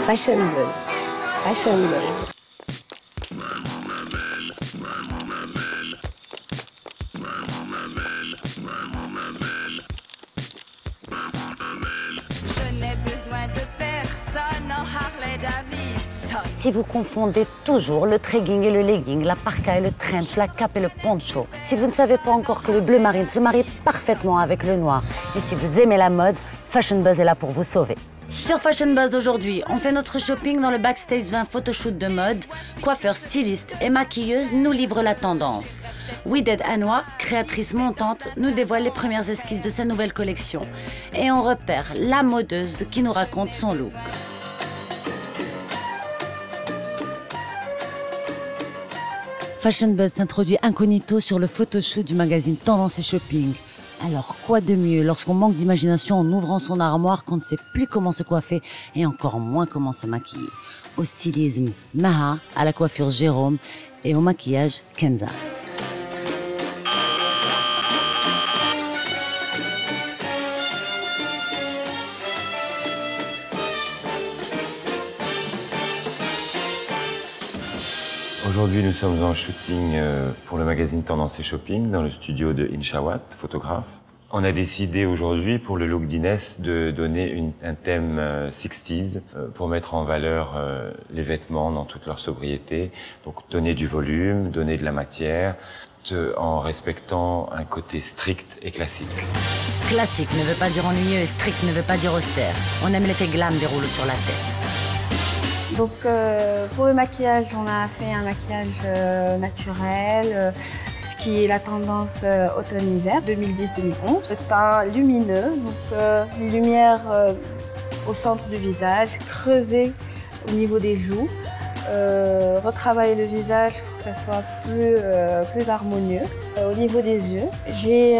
Fashion Buzz. Fashion Buzz. Je n'ai besoin de personne en Harley Davidson. Si vous confondez toujours le trekking et le legging, la parka et le trench, la cape et le poncho, si vous ne savez pas encore que le bleu marine se marie parfaitement avec le noir, et si vous aimez la mode, Fashion Buzz est là pour vous sauver. Sur Fashion Buzz aujourd'hui, on fait notre shopping dans le backstage d'un photoshoot de mode. Coiffeur, styliste et maquilleuse nous livrent la tendance. Wided Anoa, créatrice montante, nous dévoile les premières esquisses de sa nouvelle collection. Et on repère la modeuse qui nous raconte son look. Fashion Buzz s'introduit incognito sur le photoshoot du magazine Tendance et Shopping. Alors quoi de mieux lorsqu'on manque d'imagination en ouvrant son armoire qu'on ne sait plus comment se coiffer et encore moins comment se maquiller. Au stylisme, Maha, à la coiffure Jérôme et au maquillage Kenza. Aujourd'hui, nous sommes en shooting euh, pour le magazine Tendance et Shopping dans le studio de Inshawat, photographe. On a décidé aujourd'hui pour le look d'Inès de donner un thème euh, 60s euh, pour mettre en valeur euh, les vêtements dans toute leur sobriété. Donc donner du volume, donner de la matière, en respectant un côté strict et classique. Classique ne veut pas dire ennuyeux et strict ne veut pas dire austère. On aime l'effet glam des rouleaux sur la tête. Donc euh, pour le maquillage, on a fait un maquillage euh, naturel, euh, ce qui est la tendance automne-hiver 2010-2011. C'est un lumineux, donc une lumière au centre du visage, creusée au niveau des joues, retravailler le visage pour que ça soit plus, plus harmonieux. Au niveau des yeux, j'ai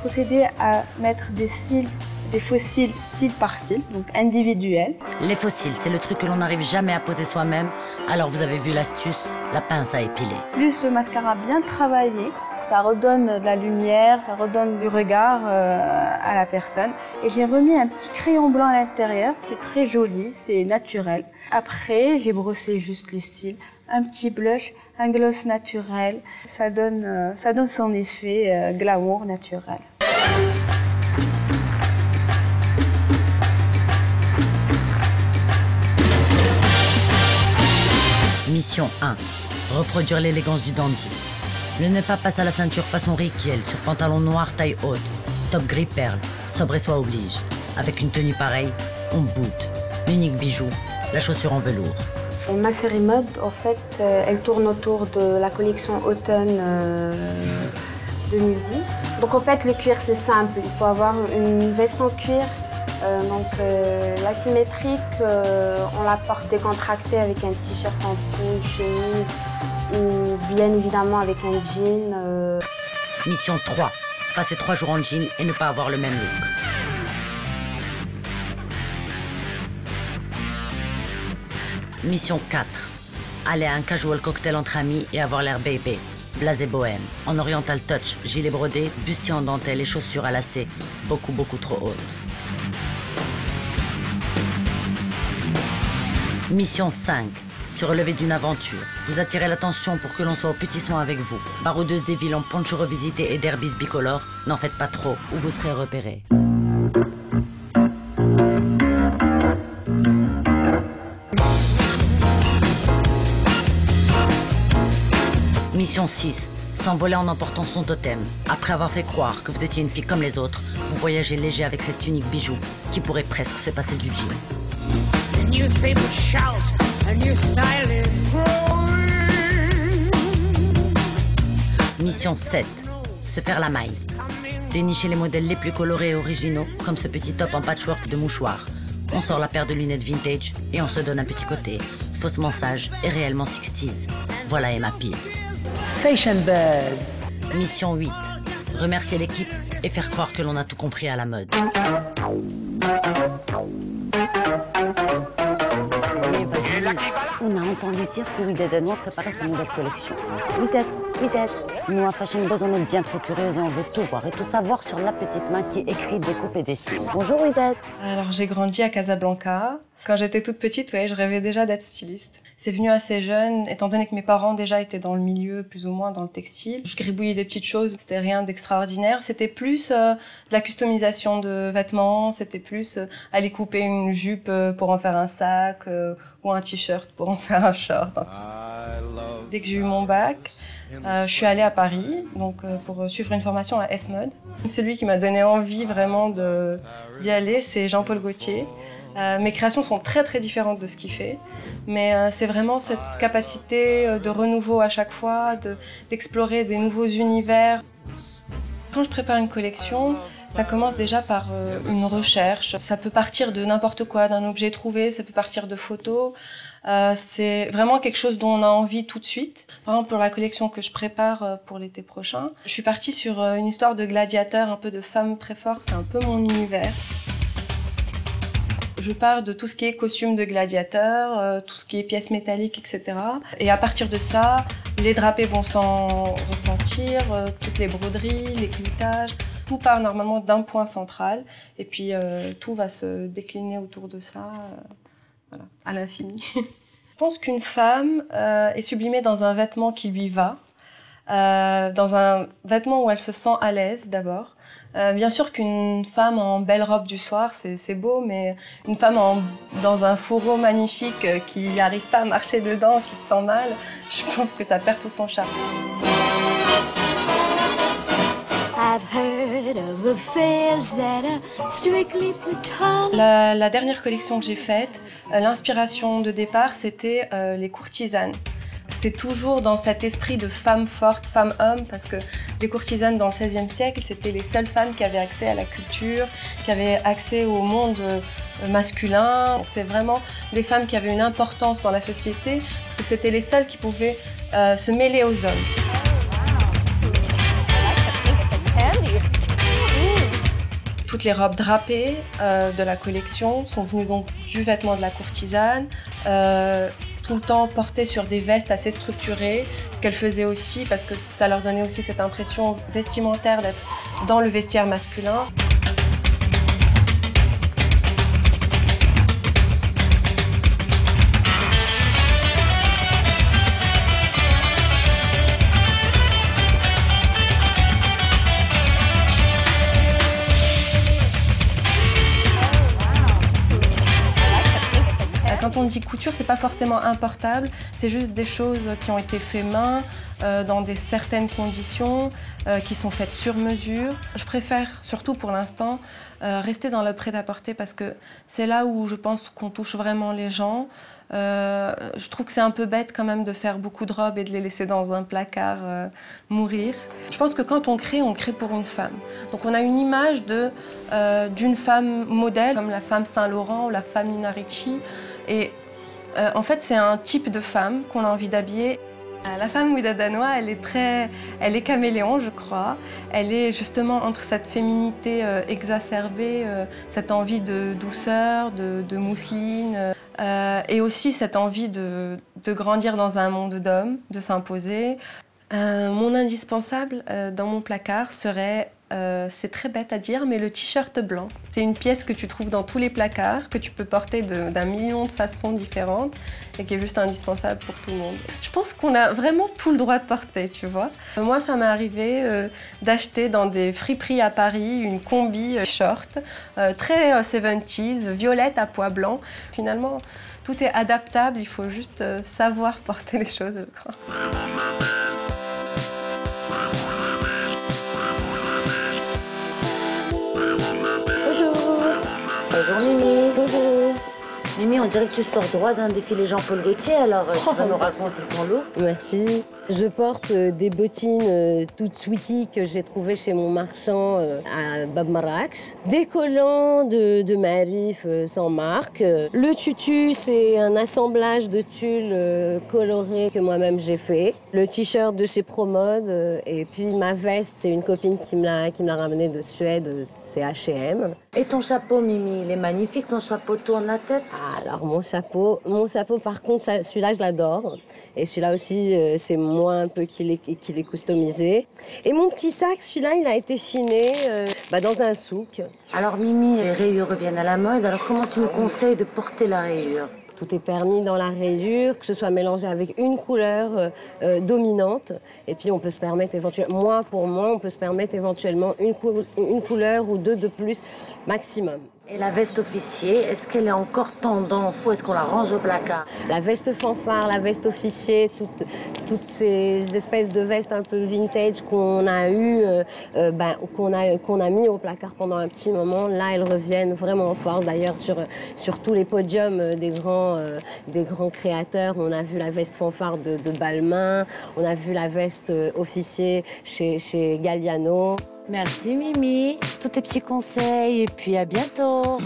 procédé à mettre des cils, des cils, cils par cils, donc individuels. Les fossiles, c'est le truc que l'on n'arrive jamais à poser soi-même. Alors vous avez vu l'astuce, la pince à épiler. plus le mascara bien travaillé, ça redonne de la lumière, ça redonne du regard euh, à la personne. Et j'ai remis un petit crayon blanc à l'intérieur. C'est très joli, c'est naturel. Après, j'ai brossé juste les cils, un petit blush, un gloss naturel. Ça donne, euh, ça donne son effet euh, glamour naturel. Mission 1. Reproduire l'élégance du dandy. Le nœud pas passe à la ceinture façon Riquiel sur pantalon noir taille haute, top gris perle, sobre et soie oblige. Avec une tenue pareille, on boude. L'unique bijou, la chaussure en velours. Ma série mode, en fait, euh, elle tourne autour de la collection automne euh, 2010. Donc en fait, le cuir, c'est simple. Il faut avoir une veste en cuir. Euh, donc euh, la symétrique, euh, on la porte décontractée avec un t-shirt en peau, une chemise ou bien évidemment avec un jean. euh, Mission 3. Passer trois jours en jean et ne pas avoir le même look. Mission 4. Aller à un casual cocktail entre amis et avoir l'air bébé. Blasé bohème. En oriental touch, gilet brodé, bustier en dentelle et chaussures à lacets. Beaucoup, beaucoup trop hautes. Mission 5. Se relever d'une aventure. Vous attirez l'attention pour que l'on soit au petit soin avec vous. Baroudeuse des villes en poncho revisité et derbys bicolores, n'en faites pas trop ou vous serez repéré. Mission 6. S'envoler en emportant son totem. Après avoir fait croire que vous étiez une fille comme les autres, vous voyagez léger avec cette unique bijou qui pourrait presque se passer du jean. The newspapers shout, a new style is growing. Mission 7. Se faire la maille. Dénicher les modèles les plus colorés et originaux, comme ce petit top en patchwork de mouchoir. On sort la paire de lunettes vintage et on se donne un petit côté, faussement sage et réellement 60s. Voilà Emma Peel. Fashion Buzz. Mission 8. Remercier l'équipe et faire croire que l'on a tout compris à la mode. On a entendu dire que Wided et Noix préparait sa nouvelle collection. Wided, Wided. Nous, à Fashion Buzz, on est bien trop curieux et on veut tout voir et tout savoir sur la petite main qui écrit, découpe et dessine. Bonjour Wided. Alors j'ai grandi à Casablanca. Quand j'étais toute petite, ouais, je rêvais déjà d'être styliste. C'est venu assez jeune, étant donné que mes parents déjà étaient dans le milieu, plus ou moins dans le textile. Je gribouillais des petites choses, c'était rien d'extraordinaire. C'était plus euh, de la customisation de vêtements, c'était plus euh, aller couper une jupe euh, pour en faire un sac euh, ou un t-shirt pour en faire un short. Dès que j'ai eu mon bac, euh, je suis allée à Paris donc, euh, pour suivre une formation à S-Mode. Celui qui m'a donné envie vraiment d'y aller, c'est Jean-Paul Gaultier. Euh, mes créations sont très très différentes de ce qu'il fait, mais euh, c'est vraiment cette capacité euh, de renouveau à chaque fois, de- d'explorer des nouveaux univers. Quand je prépare une collection, ça commence déjà par une recherche. Ça peut partir de n'importe quoi, d'un objet trouvé, ça peut partir de photos. C'est vraiment quelque chose dont on a envie tout de suite. Par exemple, pour la collection que je prépare pour l'été prochain, je suis partie sur une histoire de gladiateurs, un peu de femmes très fortes. C'est un peu mon univers. Je pars de tout ce qui est costume de gladiateur, euh, tout ce qui est pièces métalliques, etc. Et à partir de ça, les drapés vont s'en ressentir, euh, toutes les broderies, les cloutages. Tout part normalement d'un point central et puis euh, tout va se décliner autour de ça euh, voilà, à l'infini. Je pense qu'une femme euh, est sublimée dans un vêtement qui lui va, euh, dans un vêtement où elle se sent à l'aise d'abord. Euh, bien sûr qu'une femme en belle robe du soir, c'est beau, mais une femme en- dans un fourreau magnifique euh, qui n'arrive pas à marcher dedans, qui se sent mal, je pense que ça perd tout son charme. I've heard of affairs that are strictly platonic. La, la dernière collection que j'ai faite, euh, l'inspiration de départ, c'était euh, les courtisanes. C'est toujours dans cet esprit de femme forte, femme homme, parce que les courtisanes dans le XVIe siècle, c'était les seules femmes qui avaient accès à la culture, qui avaient accès au monde euh, masculin. C'est vraiment des femmes qui avaient une importance dans la société, parce que c'était les seules qui pouvaient euh, se mêler aux hommes. Toutes les robes drapées euh, de la collection sont venues donc du vêtement de la courtisane, tout le temps portées sur des vestes assez structurées, ce qu'elles faisaient aussi parce que ça leur donnait aussi cette impression vestimentaire d'être dans le vestiaire masculin. Quand on dit couture, c'est pas forcément importable, c'est juste des choses qui ont été faites main, euh, dans des certaines conditions, euh, qui sont faites sur mesure. Je préfère, surtout pour l'instant, euh, rester dans le prêt-à-porter parce que c'est là où je pense qu'on touche vraiment les gens. Je trouve que c'est un peu bête quand même de faire beaucoup de robes et de les laisser dans un placard mourir. Je pense que quand on crée, on crée pour une femme. Donc on a une image d'une femme modèle, comme la femme Saint-Laurent ou la femme Nina Ricci. Et euh, en fait, c'est un type de femme qu'on a envie d'habiller. Euh, La femme Ouida Danois, elle est très, elle est caméléon, je crois. Elle est justement entre cette féminité euh, exacerbée, cette envie de douceur, de, mousseline, et aussi cette envie de, grandir dans un monde d'hommes, de s'imposer. Mon indispensable dans mon placard serait, euh, c'est très bête à dire, mais le t-shirt blanc. C'est une pièce que tu trouves dans tous les placards, que tu peux porter d'un million de façons différentes et qui est juste indispensable pour tout le monde. Je pense qu'on a vraiment tout le droit de porter, tu vois. Euh, Moi, ça m'est arrivé euh, d'acheter dans des friperies à Paris une combi short, très euh, 70s, violette à pois blanc. Finalement, tout est adaptable, il faut juste savoir porter les choses, je crois. Bonjour Mimi. Bonjour. Mimi, on dirait que tu sors droit d'un défilé Jean-Paul Gaultier, alors euh, tu vas nous raconter ton look. Merci. Je porte euh, des bottines euh, toutes sweetie que j'ai trouvées chez mon marchand euh, à Bab Marrakech. Des collants de, de Marif sans marque. Le tutu, c'est un assemblage de tulles colorés que moi-même j'ai fait. Le t-shirt de chez Promode. et puis ma veste, c'est une copine qui me l'a qui me l'a ramené de Suède, c'est H&M. Et ton chapeau, Mimi, il est magnifique, ton chapeau tourne la tête? Alors mon chapeau, mon chapeau par contre, celui-là je l'adore. Et celui-là aussi, c'est moi un peu qui l'ai l'ai customisé. Et mon petit sac, celui-là, il a été chiné. euh, bah, dans un souk. Alors Mimi, les rayures reviennent à la mode, alors comment tu nous conseilles de porter la rayure? Tout est permis dans la rayure, que ce soit mélangé avec une couleur euh, euh, dominante. Et puis on peut se permettre éventuellement, moi pour moi, on peut se permettre éventuellement une, une couleur ou deux de plus maximum. Et la veste officier, est-ce qu'elle est encore tendance ou est-ce qu'on la range au placard La veste fanfare, la veste officier, toutes, toutes ces espèces de vestes un peu vintage qu'on a eu, euh, euh, ben, qu'on a, qu'on a mis au placard pendant un petit moment, là elles reviennent vraiment en force. D'ailleurs sur, sur tous les podiums des grands, euh, des grands créateurs, on a vu la veste fanfare de, de Balmain, on a vu la veste officier chez, chez Galliano. Merci Mimi pour tous tes petits conseils et puis à bientôt.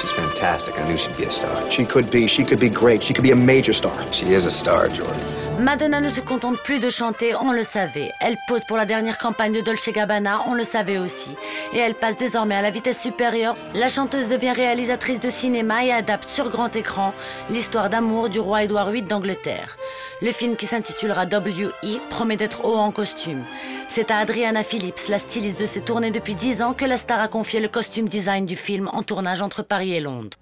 She's fantastic. I knew she'd be a star. She could be. She could be great. She could be a major star. She is a star, Jordan. Madonna ne se contente plus de chanter, on le savait. Elle pose pour la dernière campagne de Dolce Gabbana, on le savait aussi. Et elle passe désormais à la vitesse supérieure. La chanteuse devient réalisatrice de cinéma et adapte sur grand écran l'histoire d'amour du roi Édouard VIII d'Angleterre. Le film qui s'intitulera W.E. promet d'être haut en costume. C'est à Adriana Phillips, la styliste de ses tournées depuis 10 ans, que la star a confié le costume design du film en tournage entre Paris et Londres.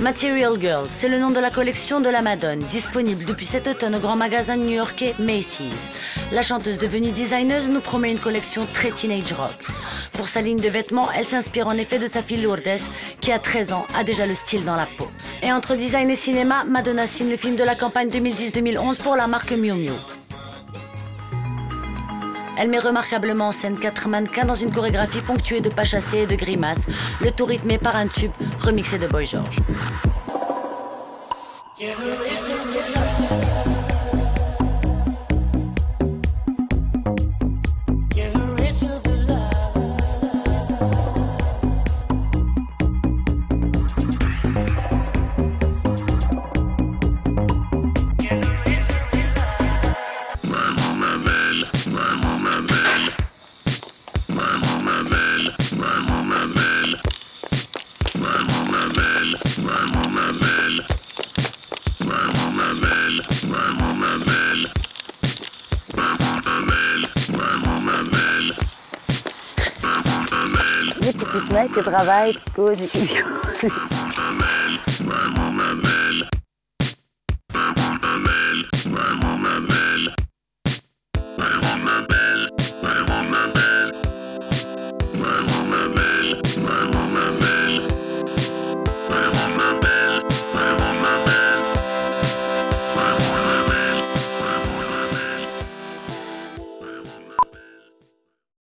Material Girl, c'est le nom de la collection de la Madone, disponible depuis cet automne au grand magasin new-yorkais Macy's. La chanteuse devenue designeuse nous promet une collection très teenage rock. Pour sa ligne de vêtements, elle s'inspire en effet de sa fille Lourdes, qui à 13 ans a déjà le style dans la peau. Et entre design et cinéma, Madonna signe le film de la campagne 2010-2011 pour la marque Miu Miu. Elle met remarquablement en scène quatre mannequins dans une chorégraphie ponctuée de pas chassés et de grimaces, le tout rythmé par un tube remixé de Boy George. Petites mecs